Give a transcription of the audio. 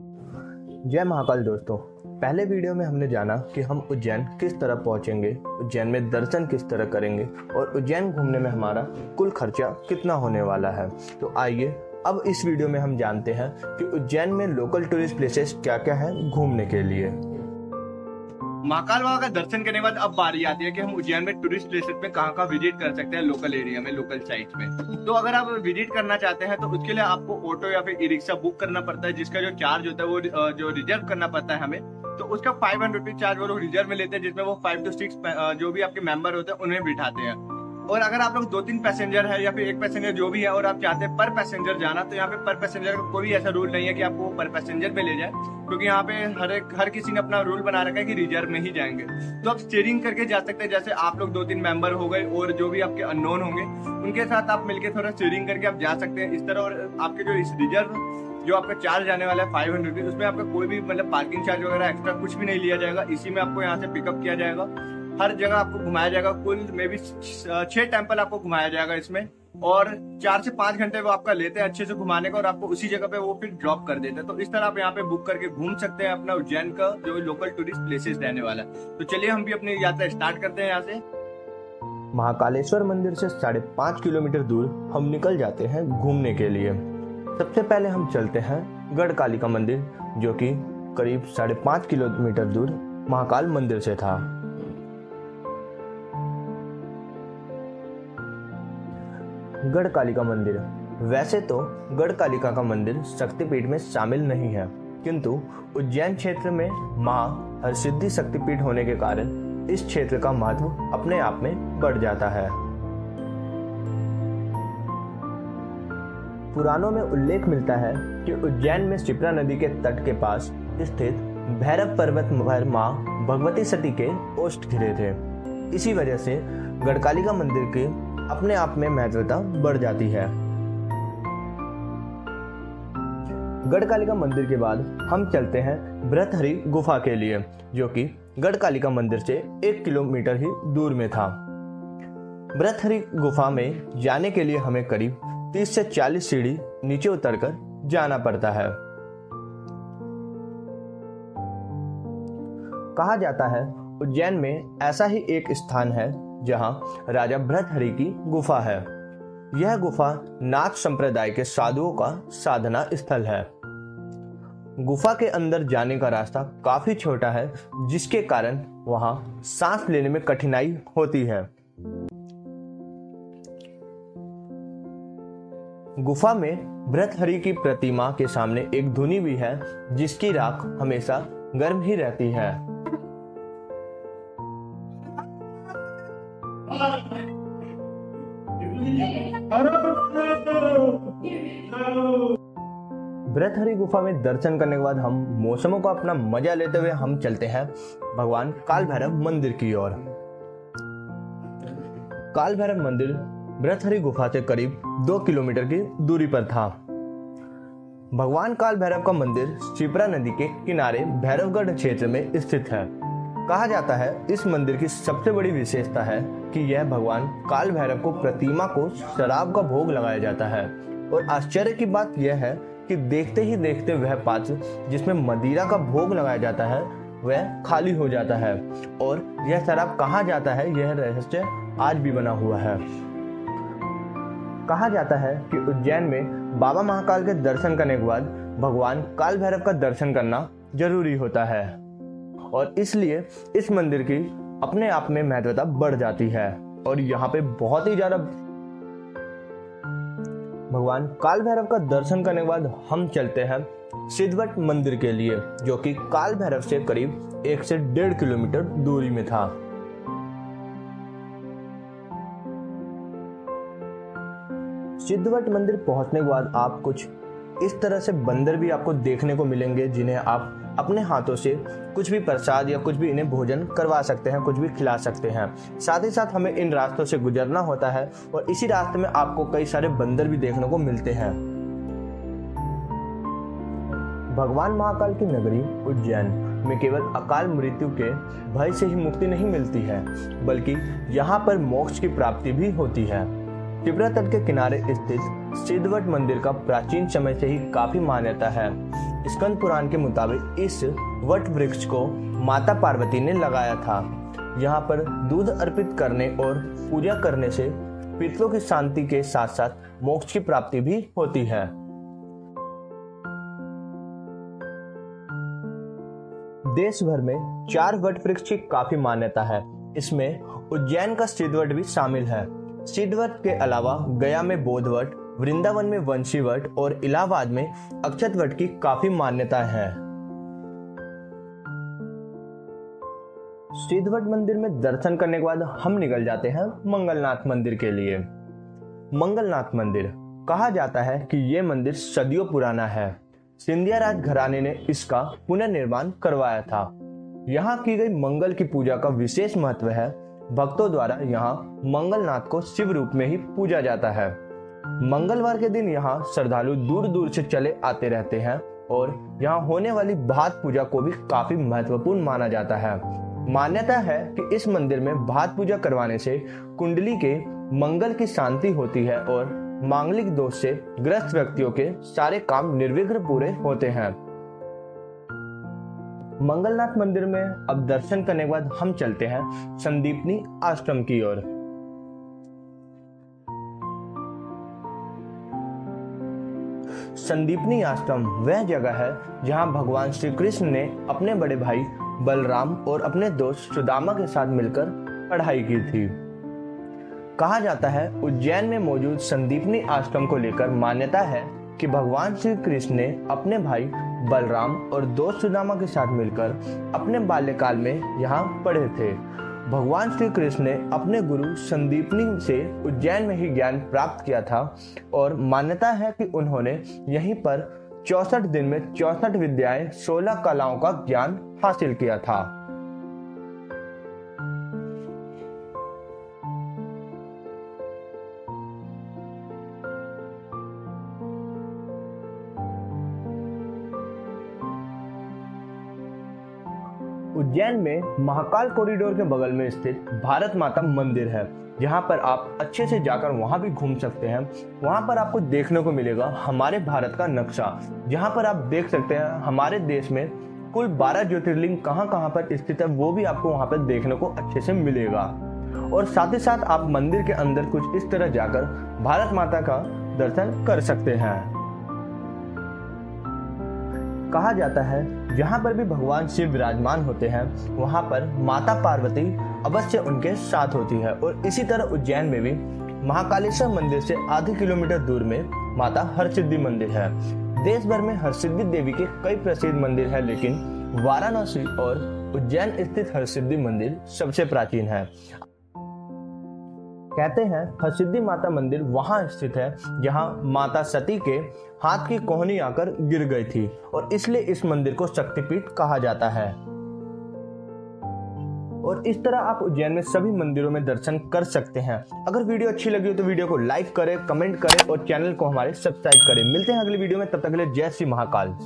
जय महाकाल दोस्तों। पहले वीडियो में हमने जाना कि हम उज्जैन किस तरह पहुँचेंगे, उज्जैन में दर्शन किस तरह करेंगे और उज्जैन घूमने में हमारा कुल खर्चा कितना होने वाला है। तो आइए, अब इस वीडियो में हम जानते हैं कि उज्जैन में लोकल टूरिस्ट प्लेसेस क्या क्या हैं घूमने के लिए। महाकाल बाबा का दर्शन करने के बाद अब बारी आती है कि हम उज्जैन में टूरिस्ट प्लेसेस में कहाँ कहाँ विज़िट कर सकते हैं लोकल एरिया में लोकल साइट में तो अगर आप विज़िट करना चाहते हैं तो उसके लिए आपको ऑटो या फिर ई रिक्शा बुक करना पड़ता है, जिसका जो चार्ज होता है वो जो रिज़र्व करना पड़ता है हमें तो उसका फाइव हंड्रेड रुपीज़ चार्ज वो लोग रिज़र्व में लेते हैं, जिसमें वो फाइव टू सिक्स जो भी आपके मेंबर होते हैं, उन्हें बिठाते हैं। और अगर आप लोग दो तीन पैसेंजर है या फिर एक पैसेंजर जो भी है और आप चाहते हैं पर पैसेंजर जाना तो यहाँ पे पर पैसेंजर का कोई ऐसा रूल नहीं है कि आपको पर पैसेंजर पे ले जाए, क्योंकि यहाँ पे हर एक, हर किसी ने अपना रूल बना रखा है कि रिज़र्व में ही जाएँगे। तो आप स्टेयरिंग करके जा सकते हैं, जैसे आप लोग दो तीन मेंबर हो गए और जो भी आपके अननोन होंगे, उनके साथ आप मिलकर थोड़ा स्टेयरिंग करके आप जा सकते हैं। इस तरह और आपके जो इस रिज़र्व जो आपका चार्ज आने वाला है फाइव हंड्रेड उसमें आपका कोई भी मतलब पार्किंग चार्ज वगैरह एक्स्ट्रा कुछ भी नहीं लिया जाएगा। इसी में आपको यहाँ से पिकअप किया जाएगा। हर जगह आपको घुमाया जाएगा। कुल में भी छह टेंपल आपको घुमाया जाएगा इसमें। और चार से पाँच घंटे वो आपका लेते हैं अच्छे से घुमाने का और आपको उसी जगह पे वो फिर ड्रॉप कर देते हैं। तो इस तरह आप यहाँ पे बुक करके घूम सकते हैं अपना उज्जैन का, जो लोकल टूरिस्ट प्लेसेस रहने वाला है। तो चलिए हम भी अपनी यात्रा स्टार्ट करते हैं यहाँ से। महाकालेश्वर मंदिर से साढ़े पाँच किलोमीटर दूर हम निकल जाते हैं घूमने के लिए। सबसे पहले हम चलते हैं गढ़ कालिका मंदिर, जो कि करीब साढ़े पाँच किलोमीटर दूर महाकाल मंदिर से था। गढ़ कालिका मंदिर। वैसे तो गढ़ का मंदिर शक्तिपीठ में शामिल नहीं है, किंतु उज्जैन क्षेत्र में माँ हरसिद्धि शक्तिपीठ होने के कारण इस क्षेत्र का महत्व अपने आप में बढ़ जाता है। पुराणों में उल्लेख मिलता है कि उज्जैन में शिप्रा नदी के तट के पास स्थित भैरव पर्वत पर माँ भगवती सती के ओष्ठ घिरे थे। इसी वजह से गढ़कालिका मंदिर की अपने आप में महत्वता बढ़ जाती है। गढ़कालिका मंदिर के बाद हम चलते हैं ब्रतहरी गुफा के लिए, जो कि गढ़कालिका मंदिर से एक किलोमीटर ही दूर में था। ब्रतहरी गुफा में जाने के लिए हमें करीब 30 से 40 सीढ़ी नीचे उतरकर जाना पड़ता है। कहा जाता है, उज्जैन में ऐसा ही एक स्थान है जहाँ राजा भरतहरि की गुफा है। यह गुफा नाथ संप्रदाय के साधुओं का साधना स्थल है। गुफा के अंदर जाने का रास्ता काफ़ी छोटा है, जिसके कारण वहाँ सांस लेने में कठिनाई होती है। गुफा में भरतहरि की प्रतिमा के सामने एक धुनी भी है, जिसकी राख हमेशा गर्म ही रहती है। ब्रथहरी गुफा में दर्शन करने के बाद हम मौसमों का अपना मज़ा लेते हुए हम चलते हैं भगवान काल भैरव मंदिर की ओर। काल भैरव मंदिर ब्रथहरी गुफा से करीब दो किलोमीटर की दूरी पर था। भगवान काल भैरव का मंदिर शिप्रा नदी के किनारे भैरवगढ़ क्षेत्र में स्थित है। कहा जाता है, इस मंदिर की सबसे बड़ी विशेषता है कि यह भगवान काल भैरव को प्रतिमा को शराब का भोग लगाया जाता है। और आश्चर्य की बात यह है कि देखते ही देखते वह पात्र, जिसमें मदिरा का भोग लगाया जाता है, वह खाली हो जाता है। और यह शराब कहाँ जाता है, यह रहस्य आज भी बना हुआ है। कहा जाता है कि उज्जैन में बाबा महाकाल के दर्शन करने के बाद भगवान काल भैरव का दर्शन करना ज़रूरी होता है। और इसलिए इस मंदिर की अपने आप में महत्वता बढ़ जाती है। और यहाँ पे बहुत ही ज़्यादा भगवान काल भैरव का दर्शन करने के बाद हम चलते हैं सिद्धवट मंदिर के लिए, जो कि काल भैरव से करीब एक से डेढ़ किलोमीटर दूरी में था। सिद्धवट मंदिर पहुँचने के बाद आप कुछ इस तरह से बंदर भी आपको देखने को मिलेंगे, जिन्हें आप अपने हाथों से कुछ भी प्रसाद या कुछ भी इन्हें भोजन करवा सकते हैं, कुछ भी खिला सकते हैं। साथ ही साथ हमें इन रास्तों से गुजरना होता है और इसी रास्ते में आपको कई सारे बंदर भी देखने को मिलते हैं। भगवान महाकाल की नगरी उज्जैन में केवल अकाल मृत्यु के भय से ही मुक्ति नहीं मिलती है, बल्कि यहाँ पर मोक्ष की प्राप्ति भी होती है। तिब्रा तट के किनारे स्थित सिद्धवट मंदिर का प्राचीन समय से ही काफ़ी मान्यता है। स्कंद पुराण के मुताबिक इस वट वृक्ष को माता पार्वती ने लगाया था। यहाँ पर दूध अर्पित करने और पूजा करने से पितरों की शांति के साथ साथ मोक्ष की प्राप्ति भी होती है। देश भर में चार वट वृक्ष की काफ़ी मान्यता है। इसमें उज्जैन का सिद्धवट भी शामिल है। सिद्धवट के अलावा गया में बोधवट, वृंदावन में वंशीवट और इलाहाबाद में अक्षतवट की काफ़ी मान्यता है। सिद्धवट मंदिर में दर्शन करने के बाद हम निकल जाते हैं मंगलनाथ मंदिर के लिए। मंगलनाथ मंदिर, कहा जाता है कि यह मंदिर सदियों पुराना है। सिंधिया राज घराने ने इसका पुनर्निर्माण करवाया था। यहाँ की गई मंगल की पूजा का विशेष महत्व है भक्तों द्वारा यहाँ मंगलनाथ को शिव रूप में ही पूजा जाता है। मंगलवार के दिन यहाँ श्रद्धालु दूर दूर से चले आते रहते हैं और यहाँ होने वाली भात पूजा को भी काफ़ी महत्वपूर्ण माना जाता है। मान्यता है कि इस मंदिर में भात पूजा करवाने से कुंडली के मंगल की शांति होती है और मांगलिक दोष से ग्रस्त व्यक्तियों के सारे काम निर्विघ्न पूरे होते हैं। मंगलनाथ मंदिर में अब दर्शन करने के बाद हम चलते हैं संदीपनी आश्रम की ओर। संदीपनी आश्रम वह जगह है जहाँ भगवान श्री कृष्ण ने अपने बड़े भाई बलराम और अपने दोस्त सुदामा के साथ मिलकर पढ़ाई की थी। कहा जाता है, उज्जैन में मौजूद संदीपनी आश्रम को लेकर मान्यता है कि भगवान श्री कृष्ण ने अपने भाई बलराम और दोस्त सुदामा के साथ मिलकर अपने बाल्यकाल में यहाँ पढ़े थे। भगवान श्री कृष्ण ने अपने गुरु संदीपनी से उज्जैन में ही ज्ञान प्राप्त किया था और मान्यता है कि उन्होंने यहीं पर चौसठ दिन में चौसठ विद्याएँ, सोलह कलाओं का ज्ञान हासिल किया था। उज्जैन में महाकाल कॉरिडोर के बगल में स्थित भारत माता मंदिर है, जहाँ पर आप अच्छे से जाकर वहाँ भी घूम सकते हैं। वहाँ पर आपको देखने को मिलेगा हमारे भारत का नक्शा, जहाँ पर आप देख सकते हैं हमारे देश में कुल 12 ज्योतिर्लिंग कहाँ कहाँ पर स्थित है, वो भी आपको वहाँ पर देखने को अच्छे से मिलेगा। और साथ ही साथ आप मंदिर के अंदर कुछ इस तरह जाकर भारत माता का दर्शन कर सकते हैं। कहा जाता है, जहाँ पर भी भगवान शिव विराजमान होते हैं, वहाँ पर माता पार्वती अवश्य उनके साथ होती है। और इसी तरह उज्जैन में भी महाकालेश्वर मंदिर से आधे किलोमीटर दूर में माता हरसिद्धि मंदिर है। देश भर में हरसिद्धि देवी के कई प्रसिद्ध मंदिर है, लेकिन वाराणसी और उज्जैन स्थित हरसिद्धि मंदिर सबसे प्राचीन है। कहते हैं हरसिद्धि माता मंदिर वहाँ स्थित है, जहाँ माता सती के हाथ की कोहनी आकर गिर गई थी और इसलिए इस मंदिर को शक्तिपीठ कहा जाता है। और इस तरह आप उज्जैन में सभी मंदिरों में दर्शन कर सकते हैं। अगर वीडियो अच्छी लगी हो तो वीडियो को लाइक करें, कमेंट करें और चैनल को हमारे सब्सक्राइब करें। मिलते हैं अगली वीडियो में, तब तक के लिए जय श्री महाकाल।